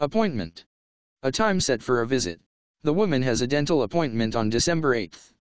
Appointment. A time set for a visit. The woman has a dental appointment on December 8th.